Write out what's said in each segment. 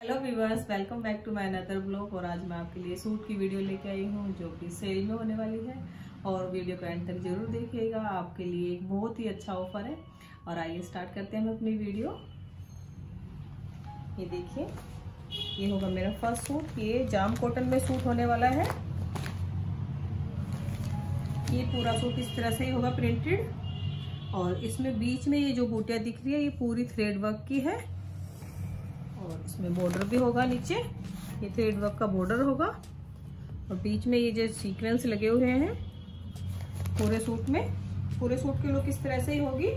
Hello viewers welcome back to my another blog और आज मैं आपके लिए सूट की वीडियो लेके आई हूँ, जो कि सेल में होने वाली है। और वीडियो को एंड तक ज़रूर देखिएगा, आपके लिए एक बहुत ही अच्छा ऑफ़र है। और आइए स्टार्ट करते हैं हम अपनी वीडियो ये देखिए, ये होगा मेरा फ़र्स्ट सूट ये जाम कॉटन में सूट होने वाला है। ये पूरा सूट इस तरह से ही होगा प्रिंटेड और इसमें बीच में ये जो बूटियाँ दिख रही है, ये पूरी थ्रेड वर्क की है। और इसमें बॉर्डर भी होगा नीचे। ये थ्रेड वर्क का बॉर्डर होगा। और बीच में ये जो सीक्वेंस लगे हुए हैं, पूरे सूट में। पूरे सूट की लुक इस तरह से ही होगी।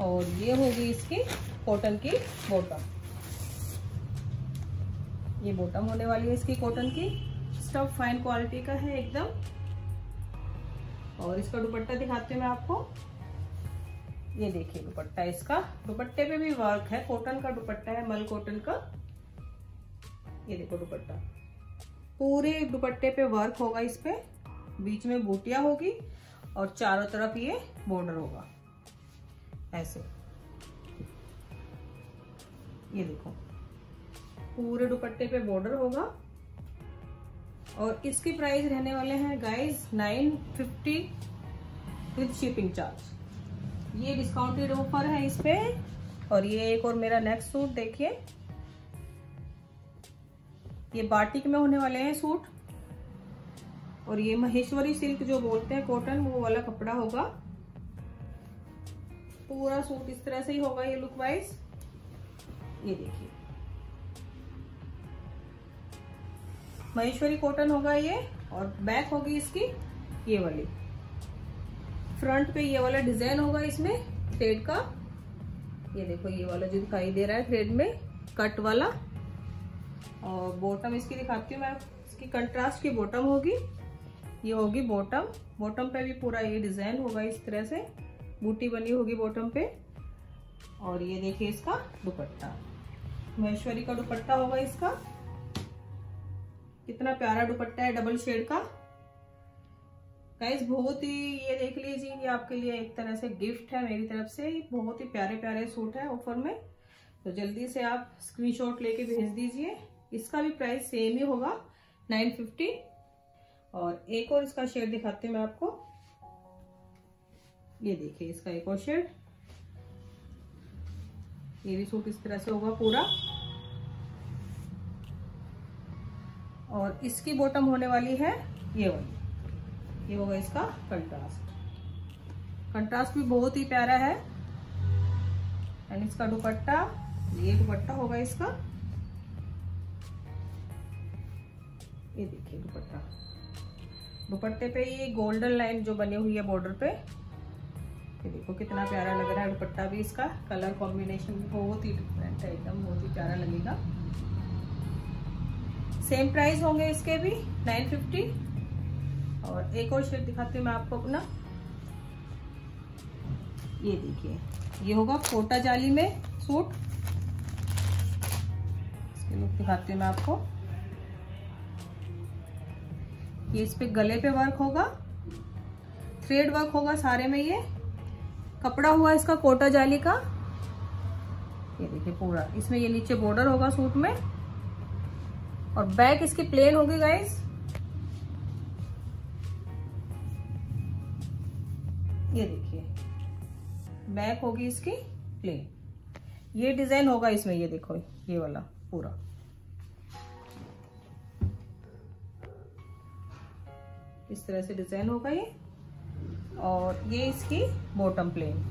और ये होगी इसकी कॉटन की बॉटम ये बॉटम होने वाली है इसकी कॉटन की। स्टफ़ फाइन क्वालिटी का है एकदम। और इसका दुपट्टा दिखाते हैं मैं आपको। ये देखिए दुपट्टा इसका। दुपट्टे पे भी वर्क है कॉटन का दुपट्टा है मल कॉटन का। ये देखो दुपट्टा। पूरे दुपट्टे पे वर्क होगा इस पे। बीच में बूटियाँ होगी और चारों तरफ़ ये बॉर्डर होगा। ऐसे। ये देखो। पूरे दुपट्टे पे बॉर्डर होगा। और इसके प्राइस रहने वाले हैं guys nine fifty with shipping charge ये डिस्काउंटेड ऑफ़र है इस पे। और ये एक और मेरा नेक्स्ट सूट देखिए। ये बाटिक में होने वाले हैं सूट और ये महेश्वरी सिल्क जो बोलते हैं कॉटन वो वाला कपड़ा होगा। पूरा सूट इस तरह से ही होगा ये लुक वाइज ये देखिए। महेश्वरी कॉटन होगा ये और बैक होगी इसकी ये वाली। फ्रंट पे ये वाला डिज़ाइन होगा इसमें थ्रेड का। ये देखो, ये वाला जो दिखाई दे रहा है थ्रेड में कट वाला। और बॉटम इसकी दिखाती हूँ मैं, इसकी कंट्रास्ट की बॉटम होगी। ये होगी बॉटम बॉटम पे भी पूरा ये डिज़ाइन होगा इस तरह से। बूटी बनी होगी बॉटम पे। और ये देखिए इसका दुपट्टा। महेश्वरी का दुपट्टा होगा इसका। कितना प्यारा दुपट्टा है डबल शेड का। गाइस बहुत ही, ये देख लीजिए ये आपके लिए एक तरह से गिफ्ट है मेरी तरफ़ से। बहुत ही प्यारे प्यारे सूट है ऑफ़र में। तो जल्दी से आप स्क्रीनशॉट लेके भेज दीजिए। इसका भी प्राइस सेम ही होगा नाइन फिफ्टी और एक और इसका शेड दिखाती हूँ मैं आपको। ये देखिए, इसका एक और शेड ये भी सूट इस तरह से होगा पूरा। और इसकी बॉटम होने वाली है ये वाली। ये होगा इसका कंट्रास्ट कंट्रास्ट भी बहुत ही प्यारा है। एंड इसका दुपट्टा, ये दुपट्टा होगा इसका। ये देखिए दुपट्टा। दुपट्टे पे ये गोल्डन लाइन जो बनी हुई है बॉर्डर पे, ये देखो कितना प्यारा लग रहा है दुपट्टा भी इसका। कलर कॉम्बिनेशन बहुत ही डिफरेंट है, एकदम बहुत ही प्यारा लगेगा। सेम प्राइस होंगे इसके भी 950 और एक और शेड दिखाती हूँ मैं आपको अपना। ये देखिए, ये होगा कोटा जाली में सूट। इसके लुक दिखाती हूँ मैं आपको। ये इस पे गले पे वर्क होगा। थ्रेड वर्क होगा सारे में ये। कपड़ा हुआ इसका कोटा जाली का। ये देखिए पूरा, इसमें ये नीचे बॉर्डर होगा सूट में। और बैक इसकी प्लेन होगी गाइस ये देखिए, बैक होगी इसकी प्लेन. ये डिज़ाइन होगा इसमें, ये देखो, ये वाला पूरा. इस तरह से डिज़ाइन होगा ये. और ये इसकी बॉटम प्लेन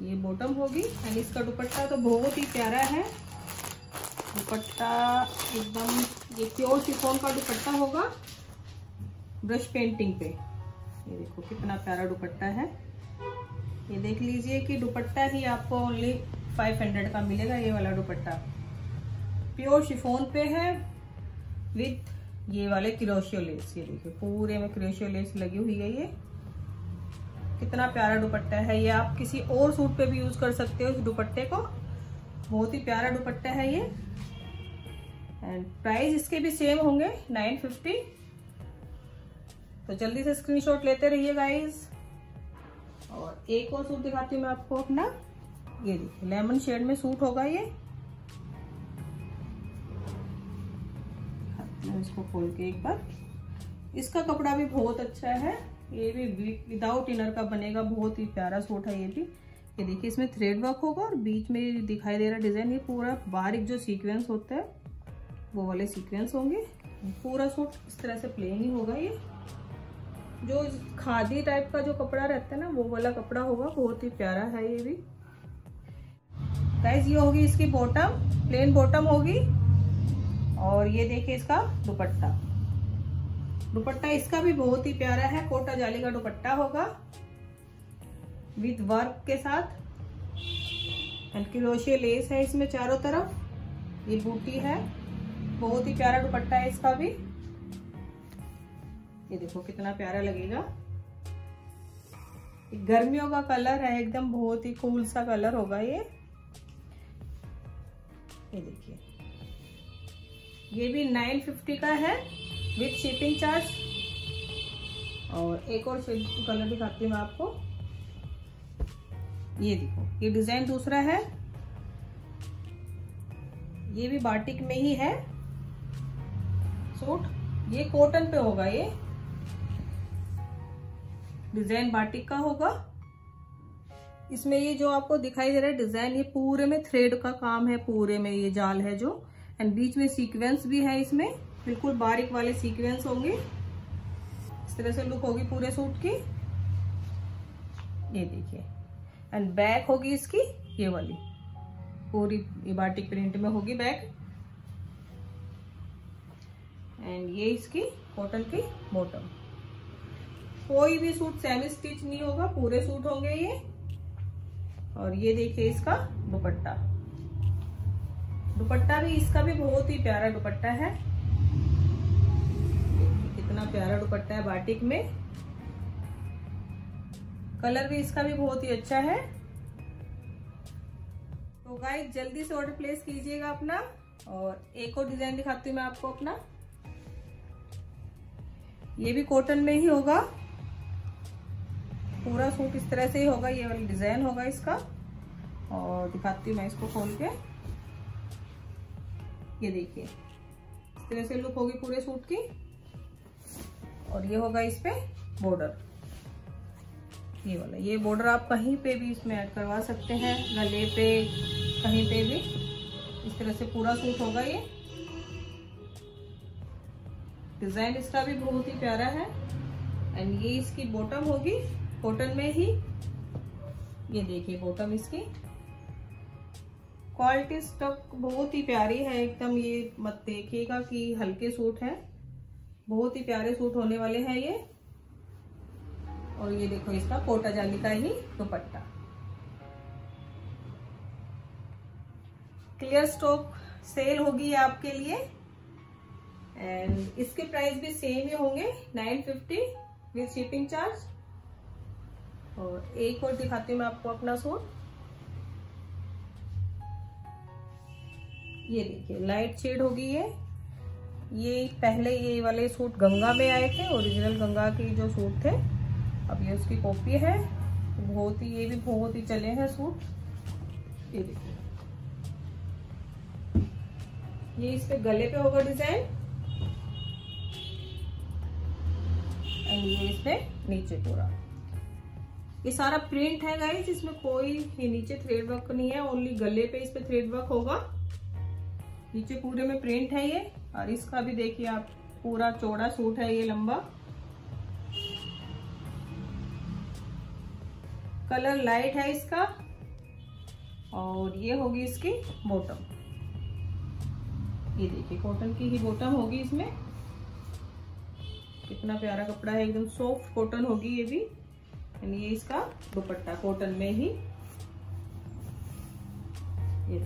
ये बॉटम होगी एंड इसका दुपट्टा तो बहुत ही प्यारा है. दुपट्टा एकदम ये प्योर शिफोन का दुपट्टा होगा? ब्रश पेंटिंग पे। ये देखो, कितना प्यारा दुपट्टा है। ये देख लीजिए कि दुपट्टा ही आपको ओनली 500 का मिलेगा, ये वाला दुपट्टा। प्योर शिफोन पे है विथ ये वाले क्रोशियो लेस ये देखिए, पूरे में क्रोशियो लेस लगी हुई है ये। कितना प्यारा दुपट्टा है ये। आप किसी और सूट पे भी यूज़ कर सकते हो इस दुपट्टे को। बहुत ही प्यारा दुपट्टा है ये। एंड प्राइस इसके भी सेम होंगे नाइन फिफ्टी तो जल्दी से स्क्रीनशॉट लेते रहिए गाइस और एक और सूट दिखाती हूँ मैं आपको अपना। ये देखिए लेमन शेड में सूट होगा ये। इसको खोल के एक बार। इसका कपड़ा भी बहुत अच्छा है। ये भी विदाउट इनर का बनेगा, बहुत ही प्यारा सूट है ये भी। ये देखिए, इसमें थ्रेड वर्क होगा और बीच में दिखाई दे रहा डिज़ाइन ये पूरा बारीक जो सीक्वेंस होता है वो वाले सीक्वेंस होंगे। पूरा सूट इस तरह से प्लेन ही होगा ये। जो खादी टाइप का जो कपड़ा रहता है ना, वो वाला कपड़ा होगा, बहुत ही प्यारा है ये भी। गाइस ये होगी इसकी बॉटम प्लेन बॉटम होगी। और ये देखिए इसका दुपट्टा। दुपट्टा इसका भी बहुत ही प्यारा है, कोटा जाली का दुपट्टा होगा। विद वर्क के साथ। क्रोशिया लेस है इसमें चारों तरफ़। ये बूटी है। बहुत ही प्यारा दुपट्टा है इसका भी। ये देखो कितना प्यारा लगेगा। गर्मियों का कलर है, एकदम बहुत ही कूल सा कलर होगा ये। ये देखिए। ये भी 950 का है विथ शिपिंग चार्ज और एक और कलर दिखाती हूँ आपको। ये देखो, ये डिज़ाइन दूसरा है। ये भी बाटिक में ही है। सूट, ये कॉटन पे होगा ये। डिज़ाइन बाटिक का होगा। इसमें ये जो आपको दिखाई दे रहा है डिज़ाइन ये पूरे में थ्रेड का काम है, पूरे में ये जाल है जो। एंड बीच में सीक्वेंस भी है इसमें, बिल्कुल बारीक वाले सीक्वेंस होंगे। इस तरह से लुक होगी पूरे सूट की। ये देखिए। एंड बैक होगी इसकी, ये वाली। पूरी बाटिक प्रिंट में होगी बैक एंड ये इसकी कॉटन की बॉटम कोई भी सूट सेमी स्टिच नहीं होगा, पूरे सूट होंगे ये। और ये देखिए इसका दुपट्टा। दुपट्टा भी, इसका भी बहुत ही प्यारा दुपट्टा है। कितना प्यारा दुपट्टा है बाटिक में। कलर भी इसका भी बहुत ही अच्छा है। तो गाइस जल्दी से ऑर्डर प्लेस कीजिएगा अपना। और एक और डिज़ाइन दिखाती हूँ मैं आपको अपना। ये भी कॉटन में ही होगा। पूरा सूट इस तरह से ही होगा, ये वाली डिज़ाइन होगा इसका। और दिखाती हूँ मैं इसको खोल के। ये देखिए, इस तरह से लुक होगी पूरे सूट की। और ये होगा इस पे बॉर्डर ये वाला, ये बॉर्डर आप कहीं पे भी इसमें ऐड करवा सकते हैं, गले पे, कहीं पे भी। इस तरह से पूरा सूट होगा ये। डिज़ाइन इसका भी बहुत ही प्यारा है। एंड ये इसकी बॉटम होगी। कॉटन में ही। ये देखिए बॉटम इसकी। क्वालिटी स्टॉक बहुत ही प्यारी है। एकदम ये मत देखिएगा कि हल्के सूट है। बहुत ही प्यारे सूट होने वाले हैं ये। और ये देखो इसका कोटा जाली का ही दुपट्टा। क्लियर स्टॉक सेल होगी आपके लिए। एंड इसके प्राइस भी सेम ही होंगे 950 विद शिपिंग चार्ज और एक और दिखाती हूँ मैं आपको अपना सूट। ये देखिए लाइट शेड होगी ये ये पहले ये वाले सूट गंगा में आए थे ओरिजिनल गंगा के जो सूट थे। अब ये उसकी कॉपी है। बहुत ही, ये भी बहुत ही चले हैं सूट। ये देखिए। ये इस पे गले पे होगा डिज़ाइन ये इस पे नीचे पूरा। ये सारा प्रिंट है गाइस इसमें कोई ये नीचे थ्रेड वर्क नहीं है ओनली गले पे इस पे थ्रेड वर्क होगा। नीचे पूरे में प्रिंट है ये, और इसका भी देखिए आप, पूरा चौड़ा सूट है ये लंबा। कलर लाइट है इसका, और ये होगी इसकी बॉटम ये देखिए कॉटन की ही बॉटम होगी इसमें। कितना प्यारा कपड़ा है, एकदम सॉफ्ट कॉटन होगी ये भी। ये इसका दुपट्टा कॉटन में ही। ये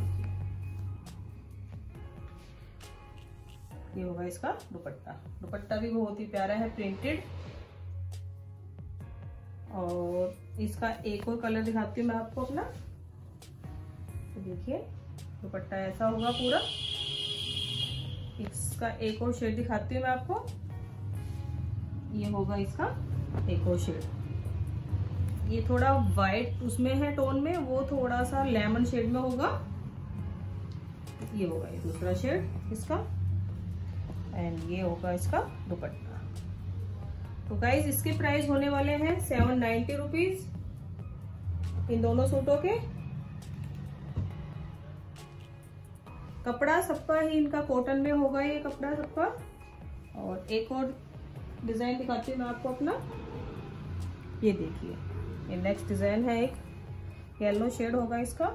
ये होगा इसका दुपट्टा। दुपट्टा भी बहुत ही प्यारा है प्रिंटेड और इसका एक और कलर दिखाती हूँ मैं आपको अपना। तो देखिए, दुपट्टा ऐसा होगा पूरा। इसका एक और शेड दिखाती हूँ मैं आपको। ये होगा इसका एक और शेड ये थोड़ा वाइट उसमें है टोन में, वो थोड़ा सा लेमन शेड में होगा। ये होगा ये दूसरा शेड इसका। एंड ये होगा इसका दुपट्टा। तो गाइज़ इसके प्राइस होने वाले हैं सेवन नाइन्टी रुपीज़ इन दोनों सूटों के। कपड़ा सबका ही इनका कॉटन में होगा ये कपड़ा सबका। और एक और डिज़ाइन दिखाती हूँ मैं आपको अपना। ये देखिए, ये नेक्स्ट डिज़ाइन है एक। येलो शेड होगा इसका।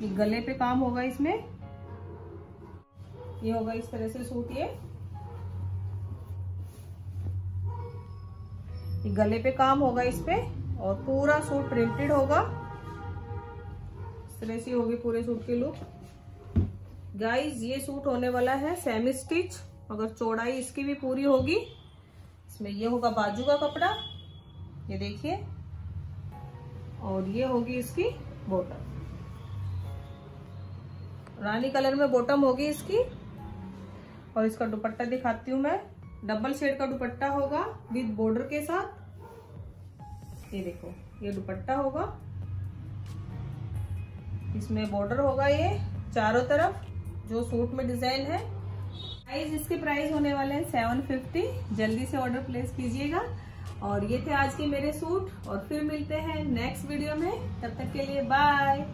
ये गले पे काम होगा इसमें। ये होगा इस तरह से सूट ये। ये गले पे काम होगा इस पे और पूरा सूट प्रिंटेड होगा। इस तरह से होगी पूरे सूट की लुक गाइस ये सूट होने वाला है सेमी स्टिच अगर चौड़ाई इसकी भी पूरी होगी, इसमें ये होगा बाजू का कपड़ा, ये देखिए, और ये होगी इसकी बॉटम रानी कलर में बॉटम होगी इसकी, और इसका दुपट्टा दिखाती हूँ मैं. डबल शेड का दुपट्टा होगा विद बॉर्डर के साथ. ये देखो, ये दुपट्टा होगा. इसमें बॉर्डर होगा ये चारों तरफ़. जो सूट में डिज़ाइन है। प्राइस इसके प्राइस होने वाले हैं सेवन फिफ्टी जल्दी से ऑर्डर प्लेस कीजिएगा। और ये थे आज के मेरे सूट। और फिर मिलते हैं नेक्स्ट वीडियो में। तब तक के लिए बाय